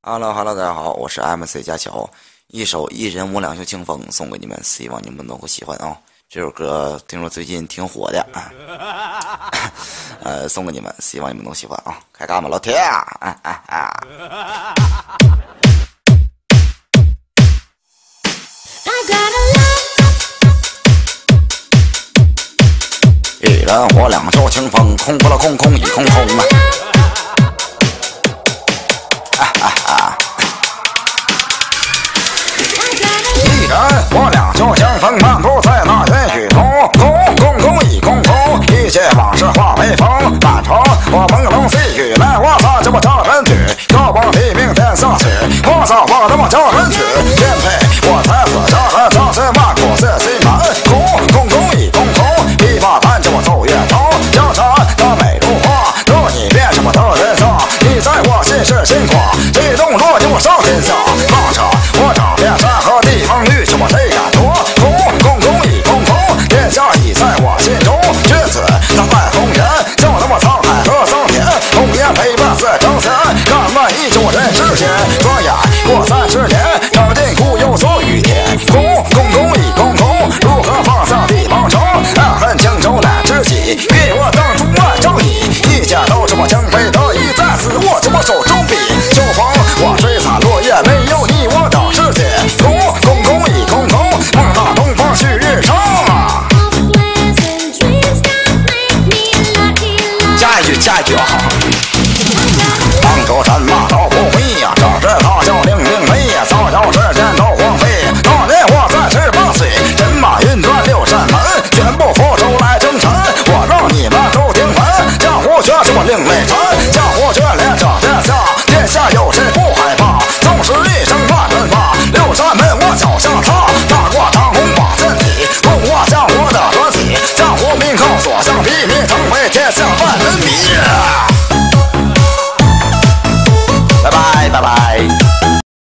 Hello，Hello，大家好，我是 MC 佳乔，一首《一人我两袖清风》送给你们，希望你们能够喜欢啊！这首歌听说最近挺火的，呃，送给你们，希望你们能喜欢啊！开干吧，老铁！啊啊啊！一人我两袖清风，空过了空空一空空啊！一人我俩就相逢，漫步在那烟雨中。空空空一空空，一切往事化为风。满城我朦胧细雨来，我咋这么叫人举？高望黎明天下起，我咋我他妈叫人举？颠沛我才死叫人朝谁万古在再去加油！刀出山，马刀不会呀，仗着大将另另类呀，造谣世间都荒废。当年我三十不碎，人马运转六扇门，全部扶出来争尘。我让你们都听闻，江湖全是我另类人。